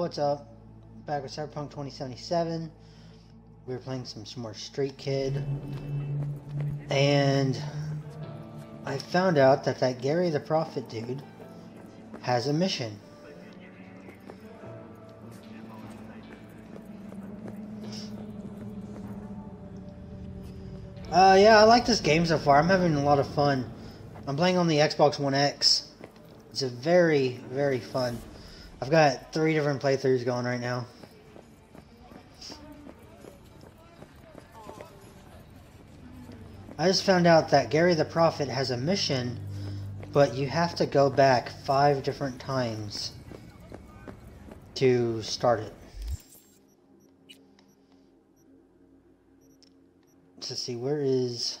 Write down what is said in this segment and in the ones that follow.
What's up? Back with Cyberpunk 2077. We were playing some, some more Street Kid. And I found out that that Gary the Prophet dude has a mission. Uh, yeah, I like this game so far. I'm having a lot of fun. I'm playing on the Xbox One X. It's a very, very fun. I've got three different playthroughs going right now. I just found out that Gary the Prophet has a mission, but you have to go back five different times to start it. Let's see, where is...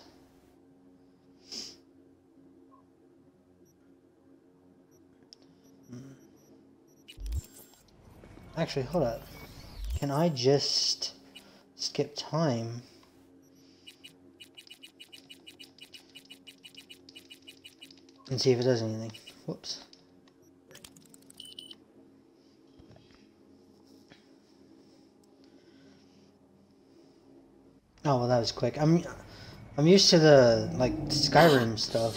Actually, hold up. Can I just skip time? And see if it does anything. Whoops. Oh well, that was quick. I'm, I'm used to the like Skyrim stuff.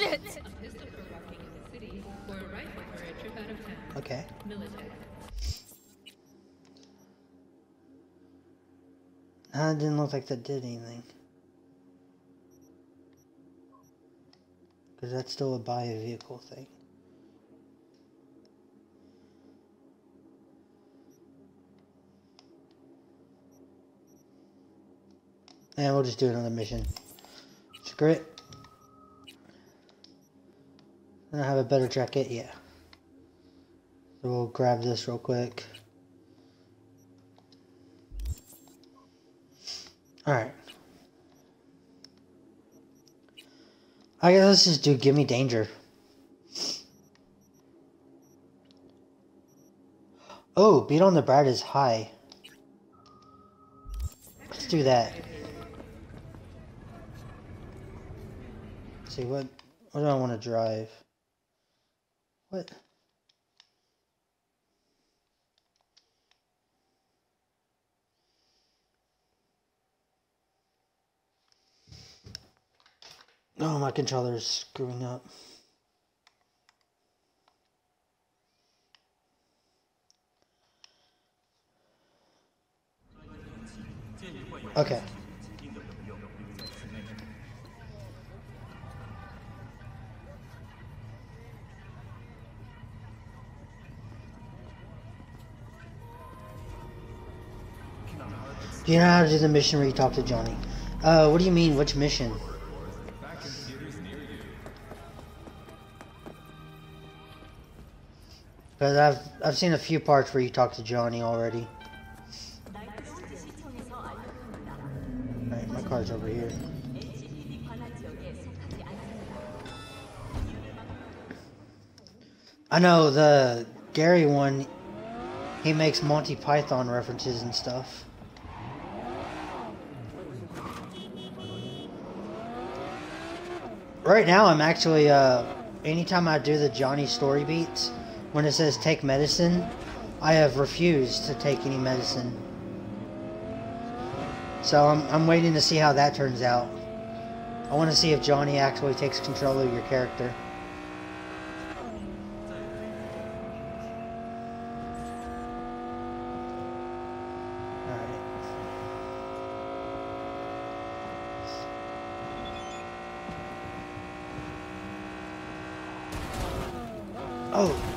Okay. That didn't look like that did anything. Because that's still a buy a vehicle thing. And we'll just do another mission. Screw it. And I have a better jacket? Yeah. So we'll grab this real quick. Alright. I guess let's just do Gimme Danger. Oh, Beat on the Brat is high. Let's do that. Let's see, what, what do I want to drive? What? Oh, my controller's screwing up. Okay. Do you know how to do the mission where you talk to Johnny? Uh, what do you mean, which mission? Because I've, I've seen a few parts where you talk to Johnny already. Right, my car's over here. I know, the Gary one, he makes Monty Python references and stuff. Right now, I'm actually, uh, anytime I do the Johnny story beats, when it says take medicine, I have refused to take any medicine. So I'm, I'm waiting to see how that turns out. I want to see if Johnny actually takes control of your character. Oh!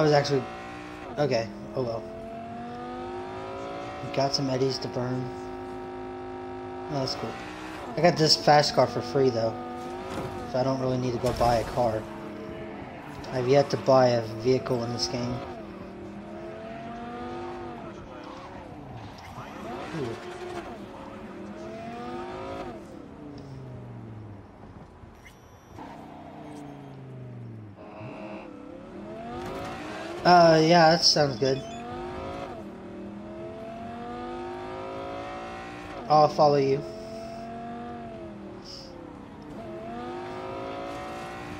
I was actually... Okay. Oh well. Got some eddies to burn. Oh, that's cool. I got this fast car for free though. So I don't really need to go buy a car. I've yet to buy a vehicle in this game. Ooh. Uh, yeah, that sounds good. I'll follow you.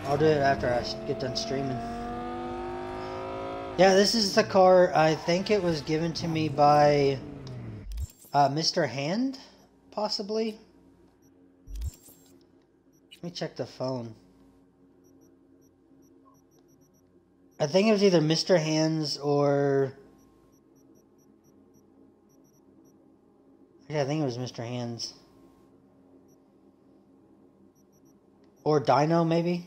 I'll do it after I get done streaming. Yeah, this is the car. I think it was given to me by uh, Mr. Hand, possibly. Let me check the phone. I think it was either Mr. Hands or... Yeah, I think it was Mr. Hands. Or Dino, maybe?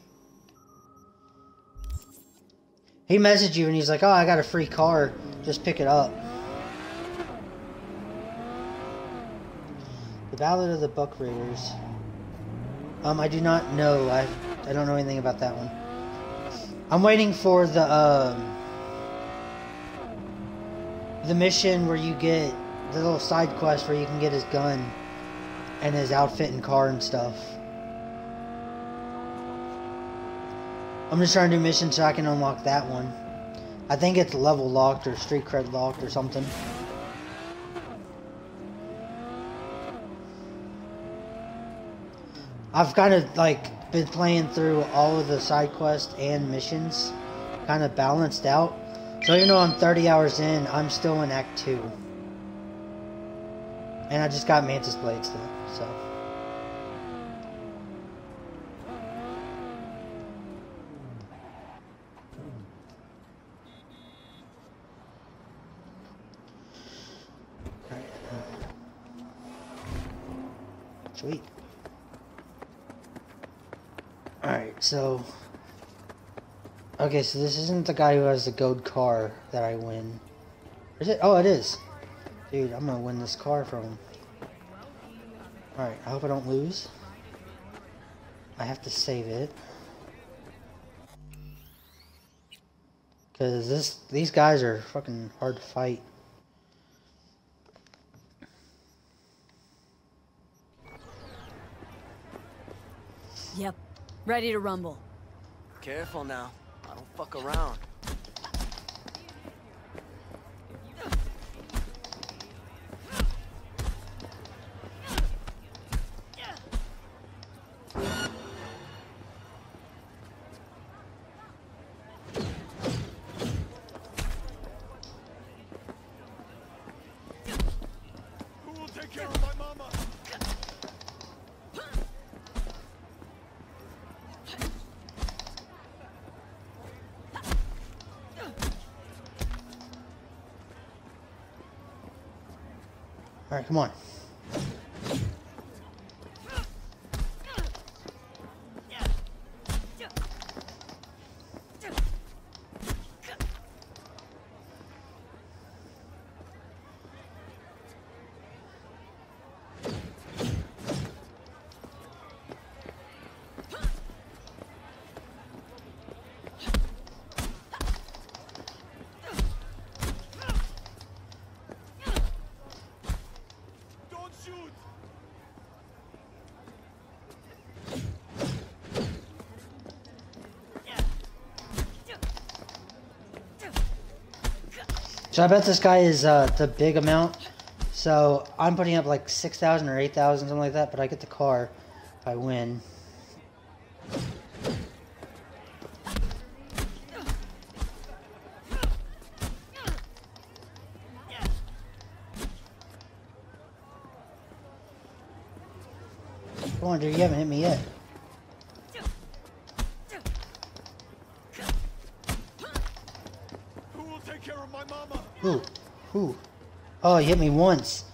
He messaged you and he's like, oh, I got a free car. Just pick it up. The Ballad of the Buck Ravers. Um, I do not know. I I don't know anything about that one. I'm waiting for the um, the mission where you get the little side quest where you can get his gun and his outfit and car and stuff. I'm just trying to do missions so I can unlock that one. I think it's level locked or street cred locked or something. I've kind of like been playing through all of the side quests and missions, kind of balanced out. So even though I'm 30 hours in, I'm still in Act 2. And I just got Mantis Blades still, so. Uh. Sweet. Alright, so... Okay, so this isn't the guy who has the gold car that I win. Is it? Oh, it is. Dude, I'm gonna win this car from him. Alright, I hope I don't lose. I have to save it. Cause this these guys are fucking hard to fight. Yep, Ready to rumble. Careful now. I don't fuck around. Alright, come on. So I bet this guy is uh, the big amount. So I'm putting up like 6,000 or 8,000, something like that, but I get the car if I win. Come on, dude, you haven't hit me yet. Oh, he hit me once.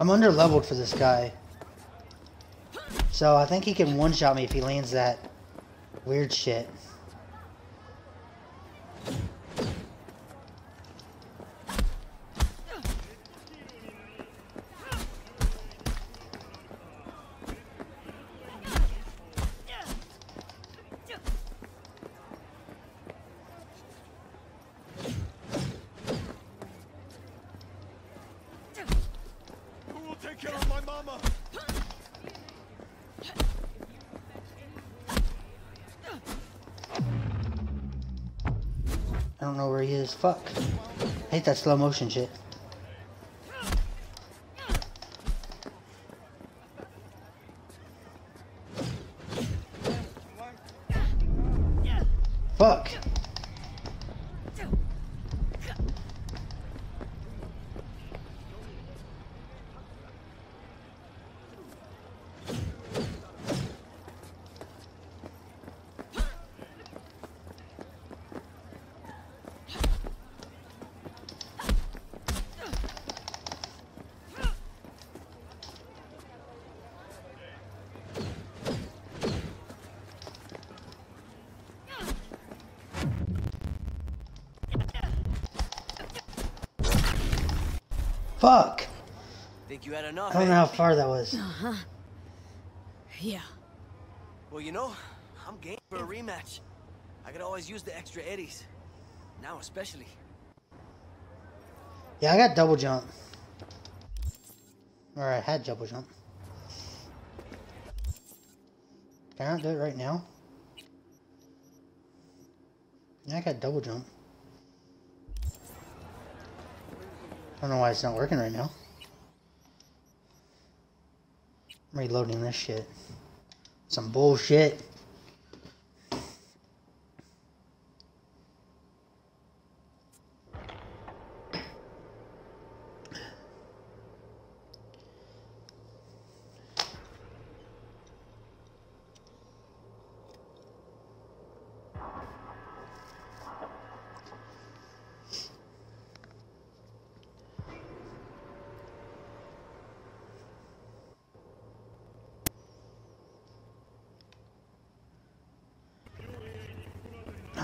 I'm under leveled for this guy. So I think he can one-shot me if he lands that weird shit. Fuck. I hate that slow motion shit. Fuck. Fuck. Think you had enough, I don't know eh? how far that was. Yeah. Well, you know, I'm game for a rematch. I could always use the extra eddies. Now especially. Yeah, I got double jump. Or I had double jump. Can I not do it right now? Yeah, I got double jump. I don't know why it's not working right now. I'm reloading this shit. Some bullshit.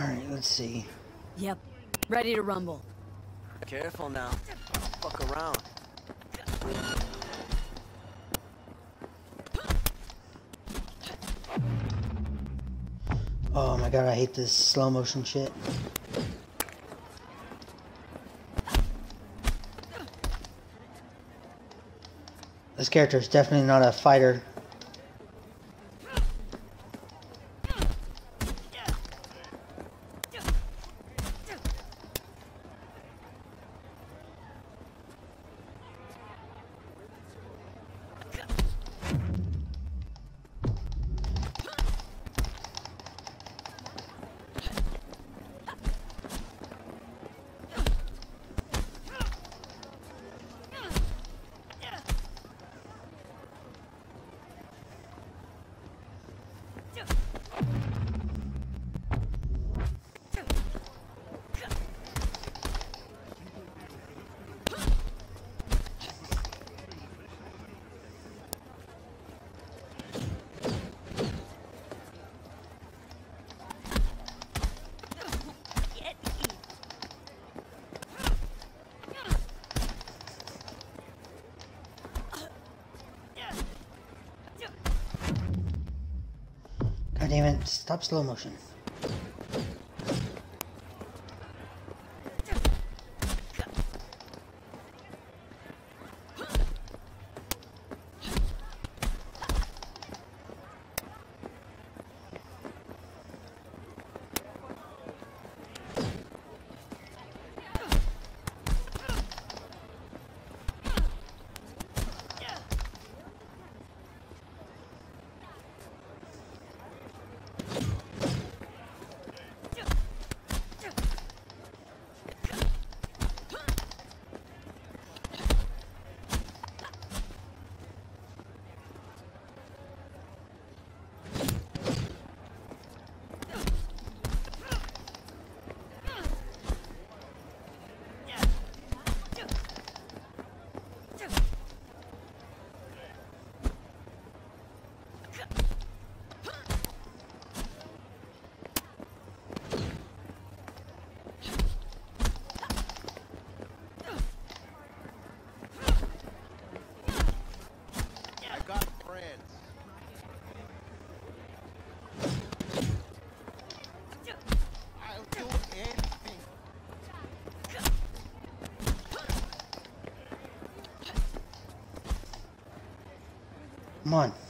Alright, let's see. Yep. Ready to rumble. Careful now. Fuck around. Oh my god, I hate this slow motion shit. This character is definitely not a fighter. God damn it, stop slow motion. I got friends. I'll do anything. Come on.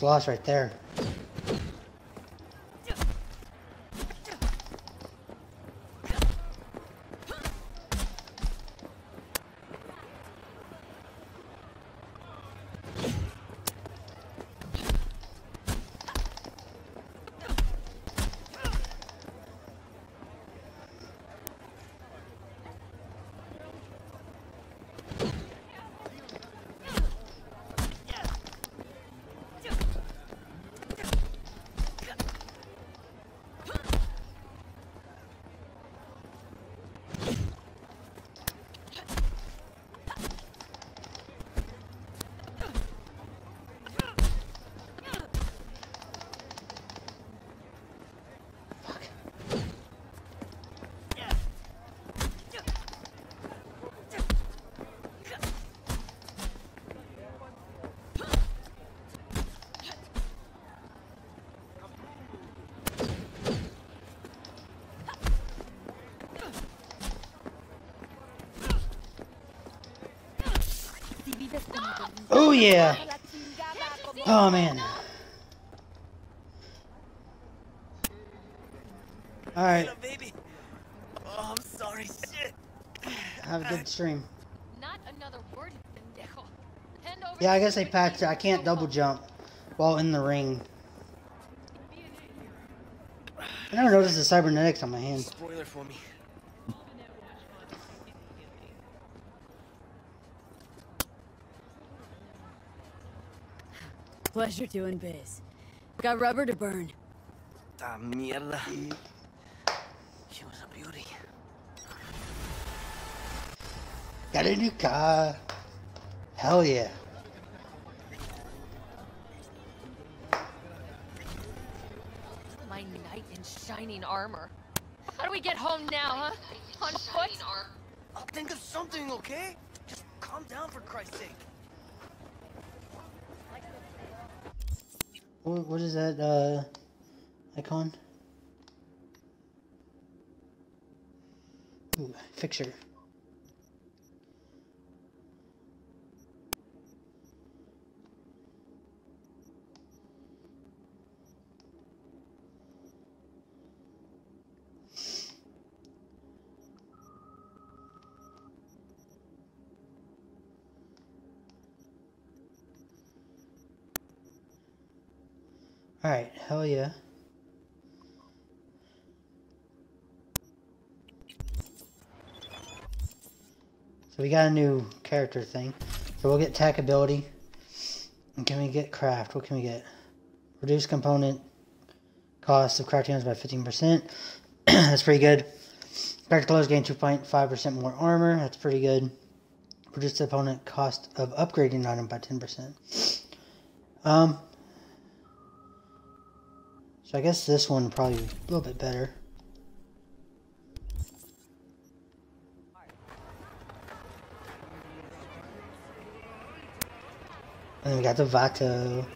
Almost lost right there. Oh yeah. Oh man. All right. Get baby. Oh, I'm sorry. Shit. Have a good stream. Not another word, pendejo. Hand over Yeah, I guess they switch patched it. I can't double jump while in the ring. I never noticed the cybernetics on my hand. Spoiler for me. Pleasure doing biz. Got rubber to burn. Ah, mierda. She was a beauty. Got a new car. Hell yeah. My knight in shining armor. How do we get home now, huh? On foot? I'll think of something, okay? Just calm down for Christ's sake. What, what is that uh, icon? Ooh, fixture. Alright, hell yeah. So we got a new character thing. So we'll get tech ability. And can we get craft? What can we get? Reduce component cost of crafting items by 15%. That's pretty good. Practical clothes gain 2.5% more armor. That's pretty good. Reduce the opponent cost of upgrading item by 10%. Um, so I guess this one probably a little bit better. And we got the Vato.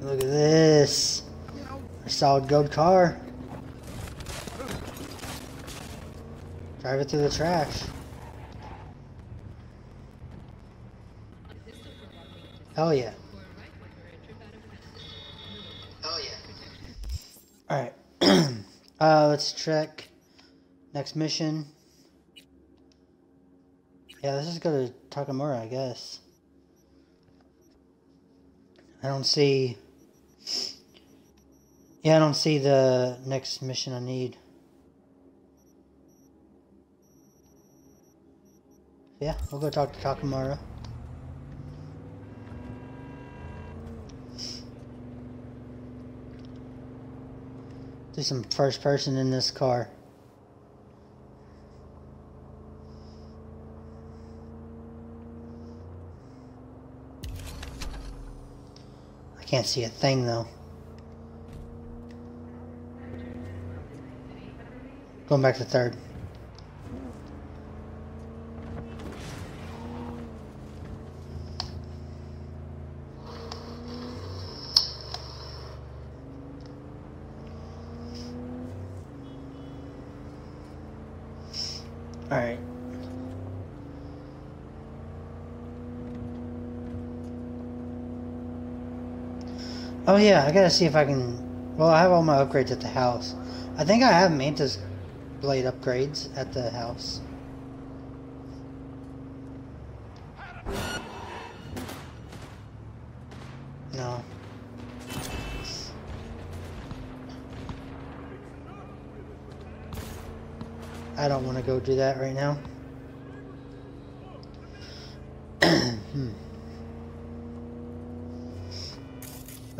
Look at this. A solid gold car. Drive it through the trash. Hell yeah. Hell yeah. Alright. uh, let's check next mission. Yeah, let's just go to Takamura, I guess. I don't see... Yeah, I don't see the next mission I need. Yeah, we'll go talk to Takamura. Do some first person in this car. I can't see a thing though. Going back to third. Alright. Oh yeah, I gotta see if I can. Well, I have all my upgrades at the house. I think I have Mantis blade upgrades at the house. No. I don't want to go do that right now.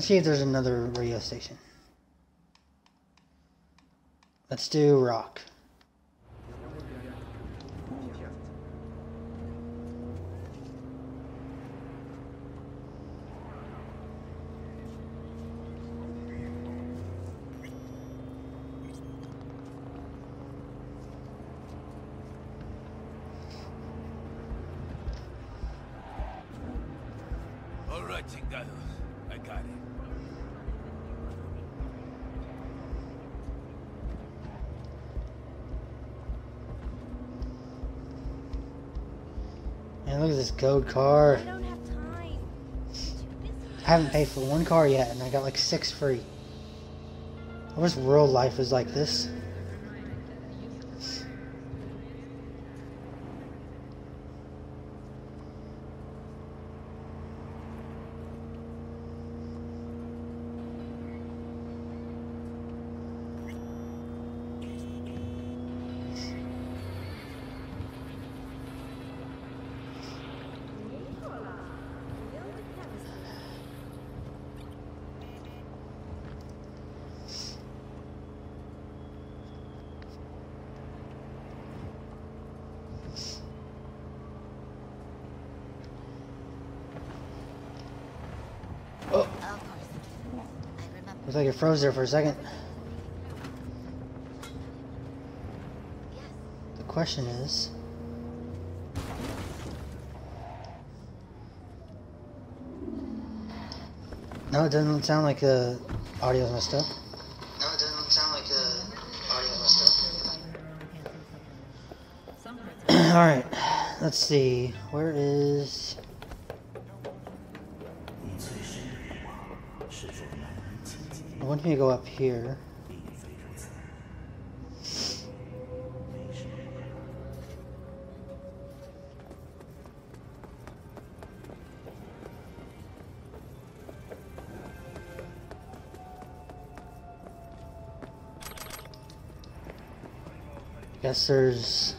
Let's see if there's another radio station. Let's do rock. All right. I got it. This gold car. I don't have time. I haven't paid for one car yet, and I got like six free. I wish real life was like this. Oh, Of course. I remember. Looks like it froze there for a second. The question is. No, it doesn't sound like the audio's messed up. No, it doesn't sound like the audio's messed up. Alright, let's see. Where is. I want me to go up here. Guess there's.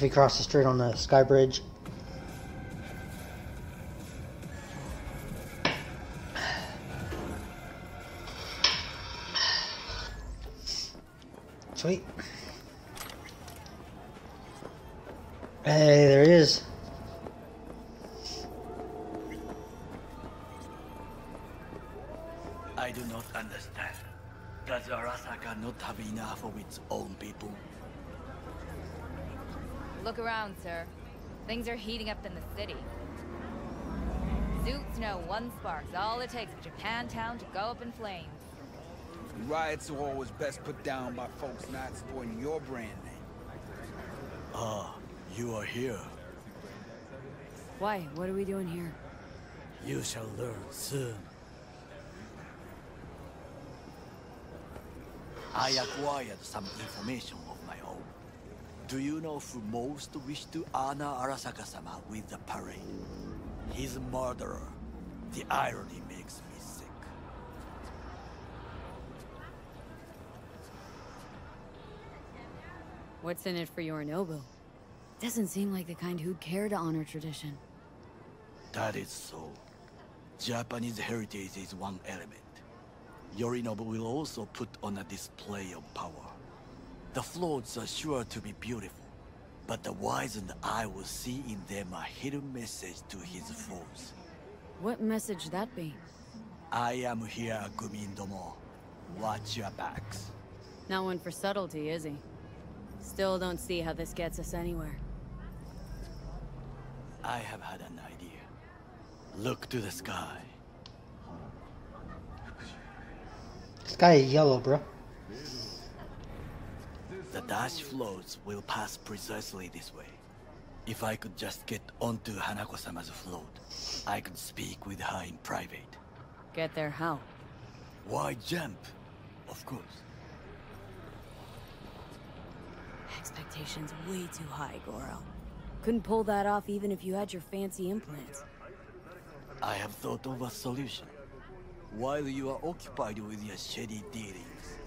We crossed the street on the sky bridge. Things are heating up in the city. Suits know one spark's all it takes for Japantown to go up in flames. Riots are always best put down by folks not supporting your brand name. Ah, you are here. Why? What are we doing here? You shall learn soon. I acquired some information of my own. Do you know who most wish to honor Arasaka-sama with the parade? His murderer. The irony makes me sick. What's in it for Yorinobu? Doesn't seem like the kind who'd care to honor tradition. That is so. Japanese heritage is one element. Yorinobu will also put on a display of power. The floats are sure to be beautiful, but the wizened eye will see in them a hidden message to his foes. What message that be? I am here, Gumindomo. Watch your backs. Not one for subtlety, is he? Still don't see how this gets us anywhere. I have had an idea. Look to the sky. Sky is yellow, bro. The dash floats will pass precisely this way. If I could just get onto Hanako-sama's float, I could speak with her in private. Get there how? Why jump? Of course. Expectations way too high, Goro. Couldn't pull that off even if you had your fancy implants. I have thought of a solution. While you are occupied with your shady dealings,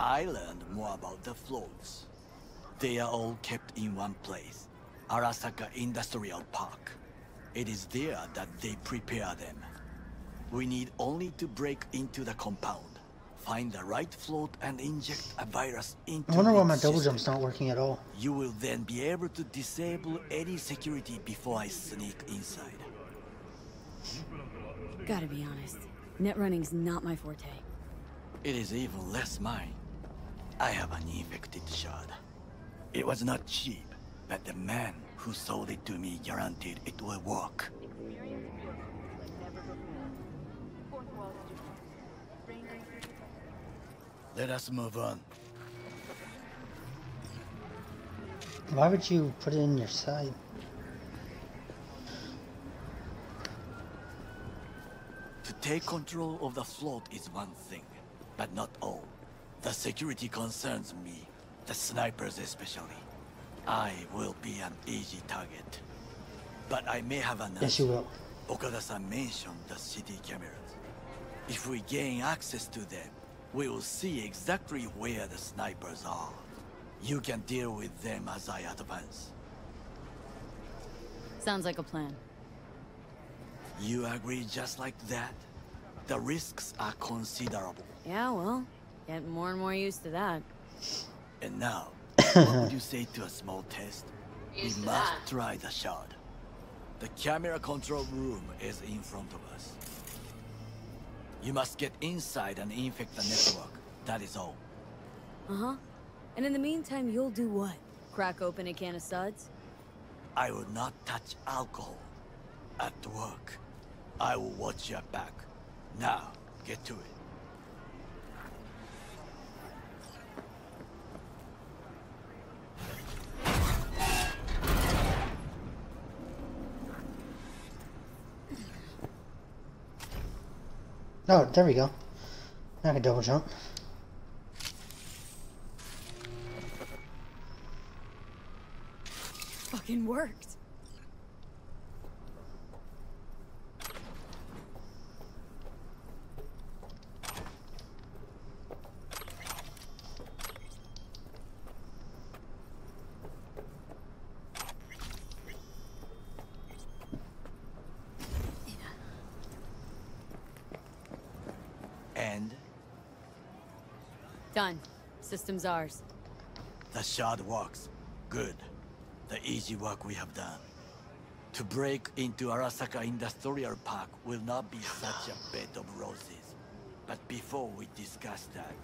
I learned more about the floats. They are all kept in one place, Arasaka Industrial Park. It is there that they prepare them. We need only to break into the compound, find the right float and inject a virus into I wonder why my double system. jump's not working at all. You will then be able to disable any security before I sneak inside. Gotta be honest. Net running's not my forte. It is even less mine. I have an infected shard. It was not cheap, but the man who sold it to me guaranteed it will work. Let us move on. Why would you put it in your side? To take control of the float is one thing, but not all. The security concerns me, the snipers especially. I will be an easy target. But I may have an Yes, you will. Okada-san mentioned the city cameras. If we gain access to them, we will see exactly where the snipers are. You can deal with them as I advance. Sounds like a plan. You agree just like that? The risks are considerable. Yeah, well, getting more and more used to that. And now, what would you say to a small test? Used we to must that. try the shard. The camera control room is in front of us. You must get inside and infect the network. That is all. Uh-huh. And in the meantime, you'll do what? Crack open a can of suds? I will not touch alcohol. At work, I will watch your back. Now, get to it. Oh, there we go. Now I can double jump. Fucking worked. And Done. System's ours. the shard works. Good. The easy work we have done. To break into Arasaka Industrial Park will not be such a bed of roses. But before we discuss that,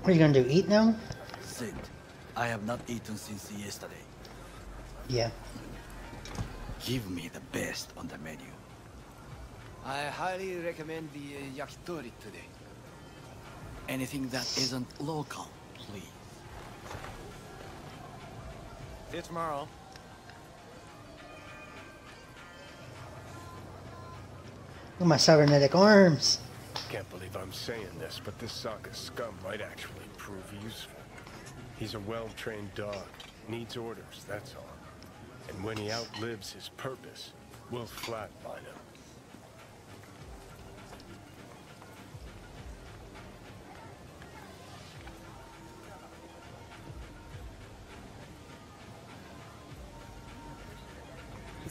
What are you gonna do? Eat now? Sid, I have not eaten since yesterday. Yeah. Give me the best on the menu. I highly recommend the uh, yakitori today. Anything that isn't local, please. See you tomorrow. Look at my cybernetic arms. Can't believe I'm saying this, but this Sokka scum might actually prove useful. He's a well-trained dog. Needs orders, that's all. And when he outlives his purpose, we'll flatline him.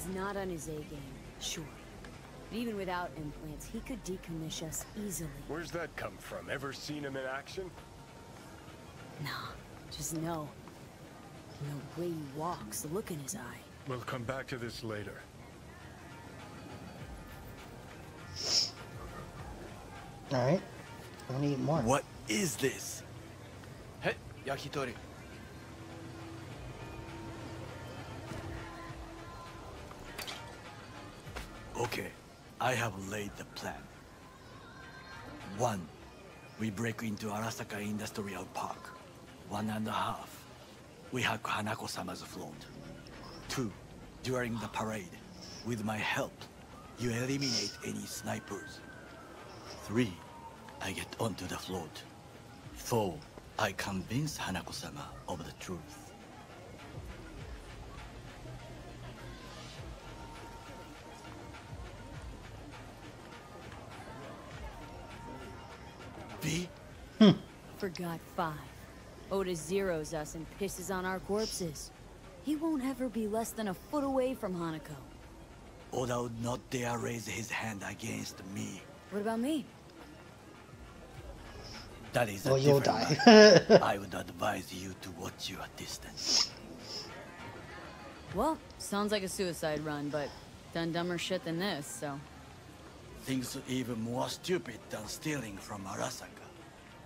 He's not on his A game, sure. But even without implants, he could decommission us easily. Where's that come from? Ever seen him in action? Nah, just know. And the way he walks, the look in his eye. We'll come back to this later. Alright. I wanna eat more. What is this? Hey, yakitori. Okay, I have laid the plan. One, We break into Arasaka Industrial Park. One and a half. We hack Hanako-sama's float. Two, during the parade, with my help, you eliminate any snipers. Three, I get onto the float. Four, I convince Hanako-sama of the truth. V? Forgot five. Oda zeroes us and pisses on our corpses. He won't ever be less than a foot away from Hanako. Oda would not dare raise his hand against me. What about me? That is a Well, you'll die. I would advise you to watch your distance. Well, sounds like a suicide run, but done dumber shit than this, so... Things even more stupid than stealing from Arasaka.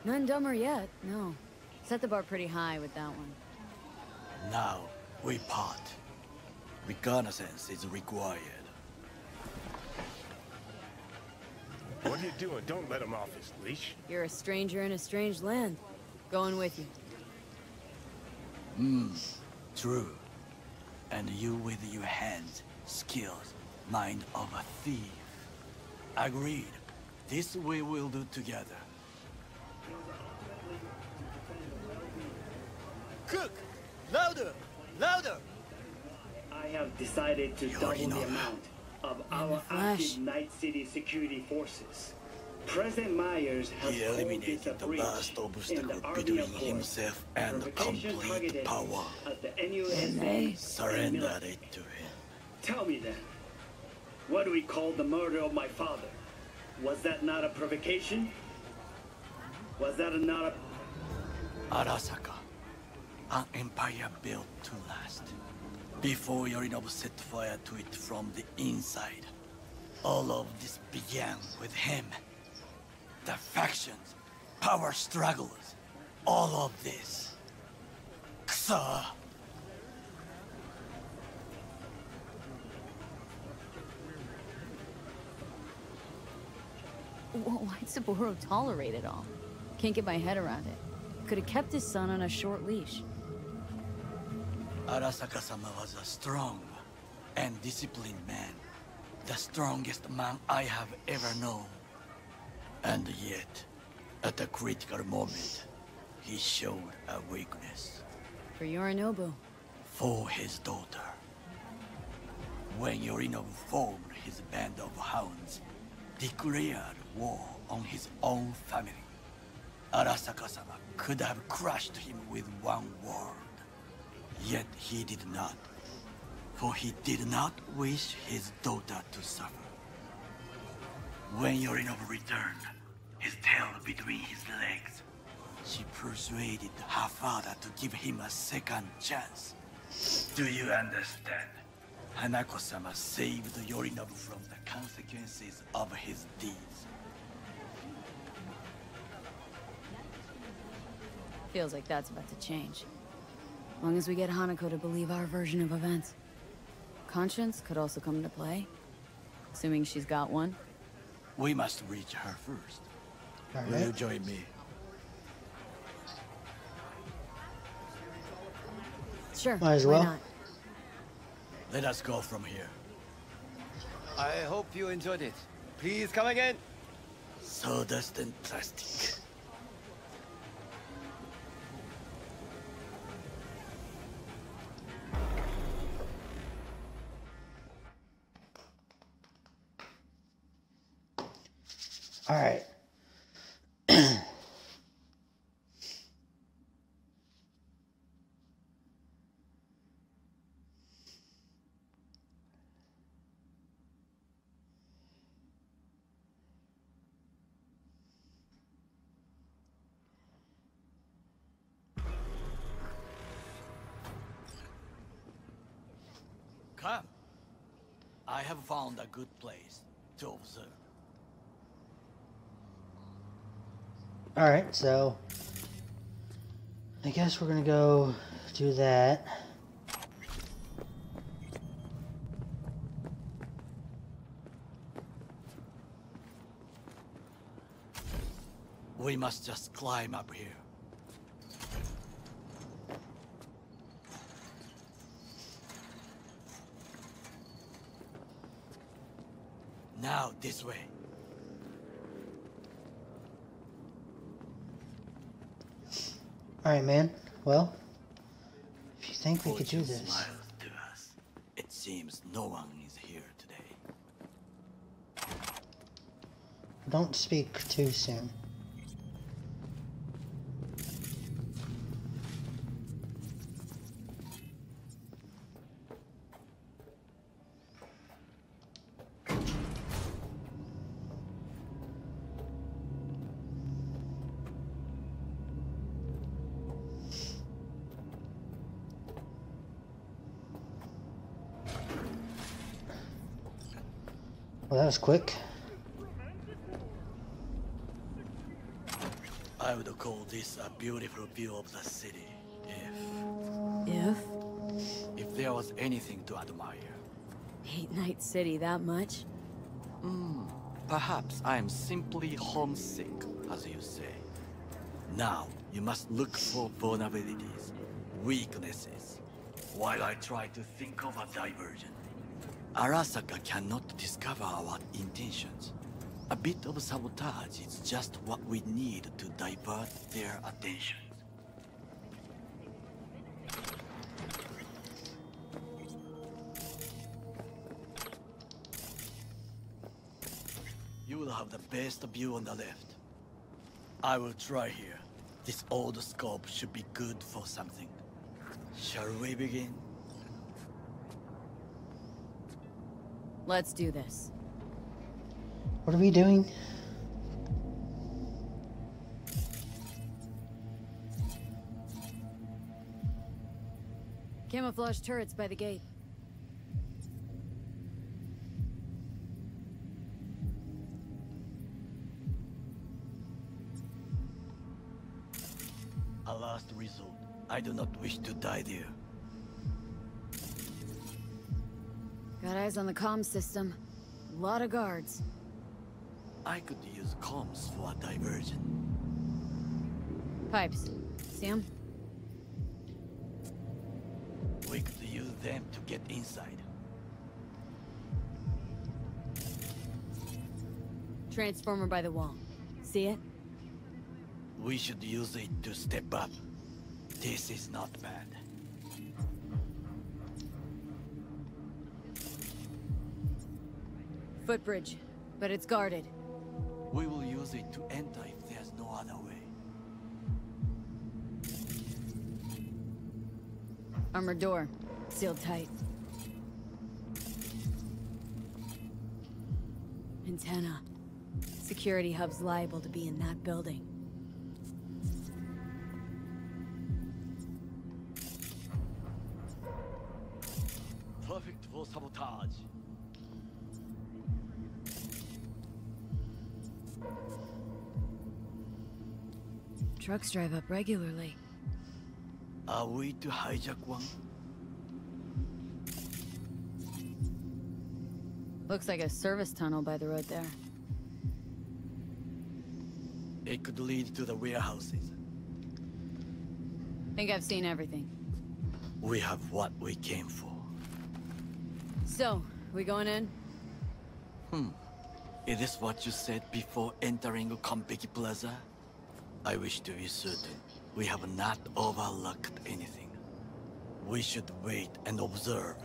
None dumber yet, no. Set the bar pretty high with that one. Now, we part. Reconnaissance is required. What are you doing? Don't let him off his leash. You're a stranger in a strange land. Going with you. Hmm, true. And you with your hands, skills, mind of a thief. Agreed. This we will do together. Cook! Louder! Louder! I have decided to double the amount of our active Night City security forces. President Myers has He eliminated the last obstacle the between himself and Provocation complete power. at the NUSA Surrendered it to him. Tell me then, what do we call the murder of my father? Was that not a provocation? Was that not a... Arasaka, an empire built to last. Before Yorinobu set fire to it from the inside, all of this began with him. The factions, power struggles, all of this. Kusa! Wh- Why'd Saburo tolerate it all? Can't get my head around it. Could have kept his son on a short leash. Arasaka-sama was a strong and disciplined man. The strongest man I have ever known. And yet, at a critical moment, he showed a weakness For Yorinobu. for his daughter. When Yorinobu formed his band of hounds, declared war on his own family, Arasaka-sama could have crushed him with one word. Yet he did not, for he did not wish his daughter to suffer. When Yorinobu returned, his tail between his legs, she persuaded her father to give him a second chance. Do you understand? Hanako-sama saved Yorinobu from the consequences of his deeds. Feels like that's about to change. Long as we get Hanako to believe our version of events. Conscience could also come into play. Assuming she's got one. We must reach her first. All Will you join me? Sure, Might as why well. not? Let us go from here. I hope you enjoyed it. Please come again. Sawdust and plastic. All right. Come. I have found a good place to observe. All right, so I guess we're gonna go do that. We must just climb up here. Now, this way. Alright, man. Well, if you think we could do this. to us. It seems no one is here today. Don't speak too soon. Well, that was quick. I would call this a beautiful view of the city. If If? if there was anything to admire. Hate Night City that much? Hmm. Perhaps I am simply homesick, as you say. Now, you must look for vulnerabilities, weaknesses, while I try to think of a diversion. Arasaka cannot discover our intentions. A bit of sabotage is just what we need to divert their attention. You will have the best view on the left. I will try here. This old scope should be good for something. Shall we begin? Let's do this. What are we doing? Camouflage turrets by the gate. A last resort. I do not wish to die there. Got eyes on the comm system. A Lot of guards. I could use comms for a diversion. Pipes. See 'em? We could use them to get inside. Transformer by the wall. See it? We should use it to step up. This is not bad. Footbridge. But it's guarded. We will use it to enter if there's no other way. Armored door. Sealed tight. Antenna. Security hub's liable to be in that building. Trucks drive up regularly. Are we to hijack one? Looks like a service tunnel by the road there. It could lead to the warehouses. Think I've seen everything. We have what we came for. So, we going in? Hmm. Is this what you said before entering Konpeki Plaza? I wish to be certain we have not overlooked anything. We should wait and observe.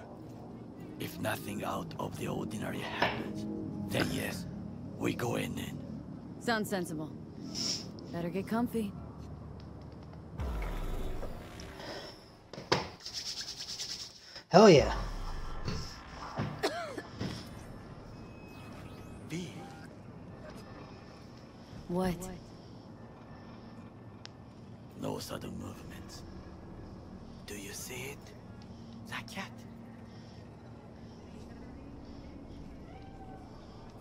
If nothing out of the ordinary happens, then yes, we go in and... Sounds sensible. Better get comfy. Hell yeah. V. What? No sudden movements. Do you see it? That cat?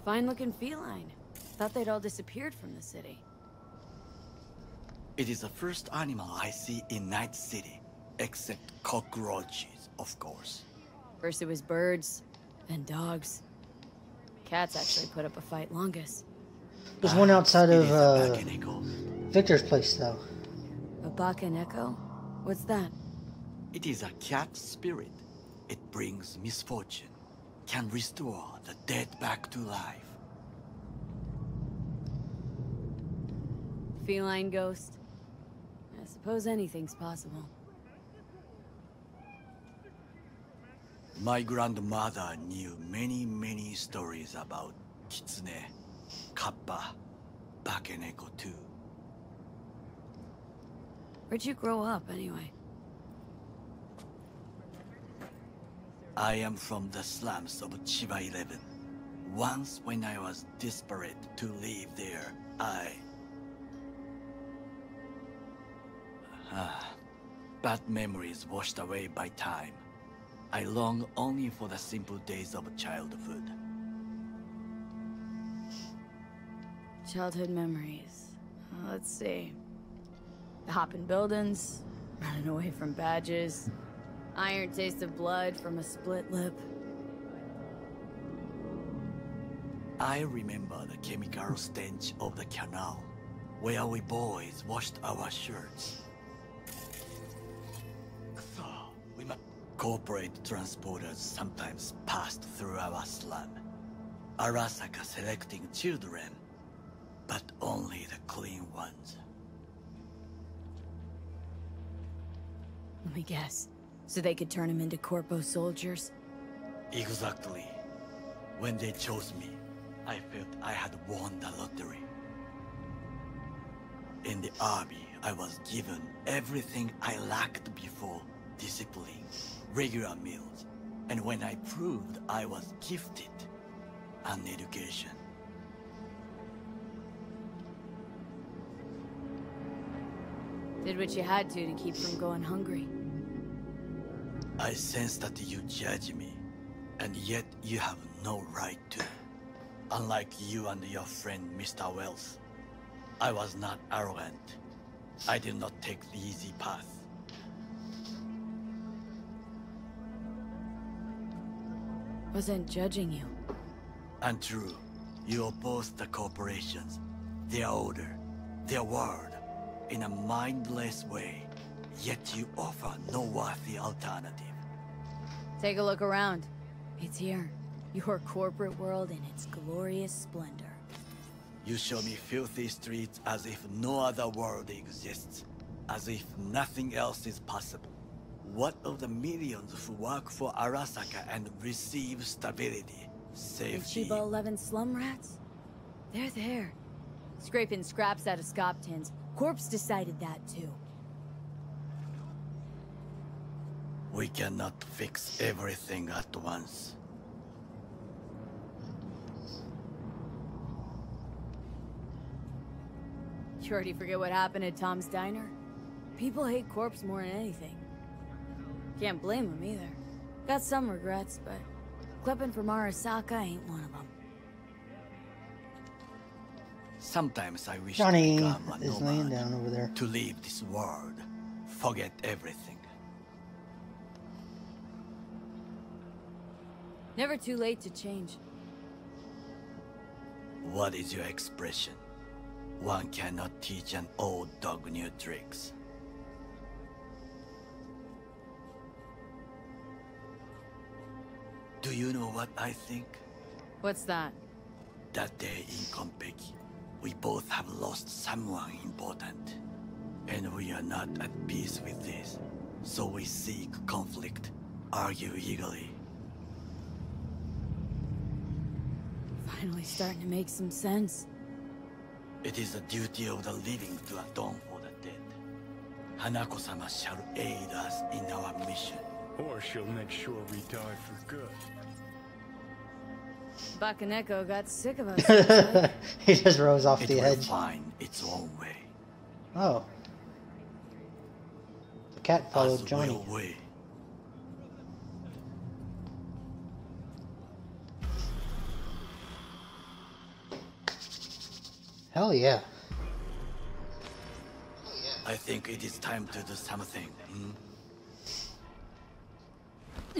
Fine looking feline. Thought they'd all disappeared from the city. It is the first animal I see in Night City, except cockroaches, of course. First it was birds, then dogs. Cats actually put up a fight longest. There's one outside of uh, Victor's place, though. A Bakeneko? What's that? It is a cat spirit. It brings misfortune, can restore the dead back to life. Feline ghost? I suppose anything's possible. My grandmother knew many, many stories about Kitsune, Kappa, Bakeneko too. Where'd you grow up, anyway? I am from the slums of Chiba 11. Once when I was desperate to leave there, I... Ah, bad memories washed away by time. I long only for the simple days of childhood. Childhood memories. Let's see. Hopping buildings, running away from badges, iron taste of blood from a split lip. I remember the chemical stench of the canal, where we boys washed our shirts. So, we mu- corporate transporters sometimes passed through our slum. Arasaka selecting children, but only the clean ones. Let me guess. So they could turn him into Corpo soldiers? Exactly. When they chose me, I felt I had won the lottery. In the army, I was given everything I lacked before discipline, regular meals, and when I proved I was gifted, an education. Did what you had to to keep from going hungry. I sense that you judge me, and yet you have no right to. Unlike you and your friend Mr. Welles, I was not arrogant. I did not take the easy path. Wasn't judging you. Untrue. You oppose the corporations, their order, their word, in a mindless way. Yet you offer no worthy alternative. Take a look around. It's here. Your corporate world in its glorious splendor. You show me filthy streets as if no other world exists. As if nothing else is possible. What of the millions who work for Arasaka and receive stability, The safety? Chiba 11 slum rats? They're there. Scraping scraps out of scop tins. Corpos decided that too. We cannot fix everything at once. You already forget what happened at Tom's Diner? People hate Corpos more than anything. Can't blame them either. Got some regrets, but clipping from Arasaka ain't one of them. Sometimes I wish Johnny to become a is laying down over there. to leave this world, forget everything. Never too late to change. What is your expression? One cannot teach an old dog new tricks. Do you know what I think? What's that? That day in Konpeki, we both have lost someone important. And we are not at peace with this. So we seek conflict, argue eagerly. Finally starting to make some sense. It is the duty of the living to atone for the dead. Hanako-sama shall aid us in our mission. Or she'll make sure we die for good. Bakeneko got sick of us. he just rose off It the will edge. find its own way. Oh. The cat followed Us Johnny. Hell yeah. I think it is time to do something. Hmm?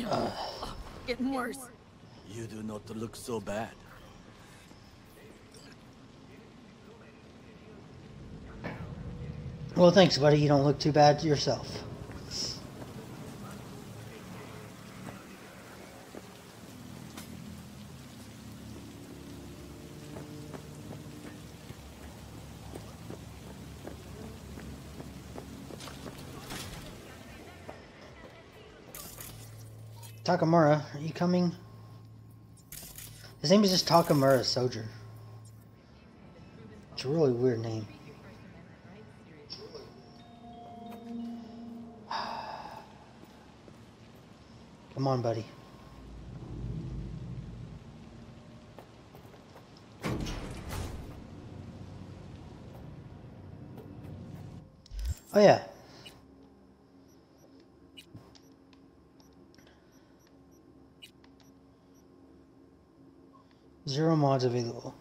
Uh, Getting worse. You do not look so bad. Well, thanks, buddy. You don't look too bad yourself. Takamura, are you coming? His name is just Takamura Soldier. It's a really weird name. Come on, buddy. Oh yeah, mods available.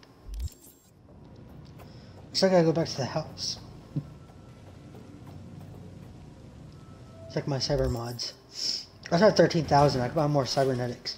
Looks like I gotta go back to the house. Check my cyber mods. I have 13,000. I can buy more cybernetics.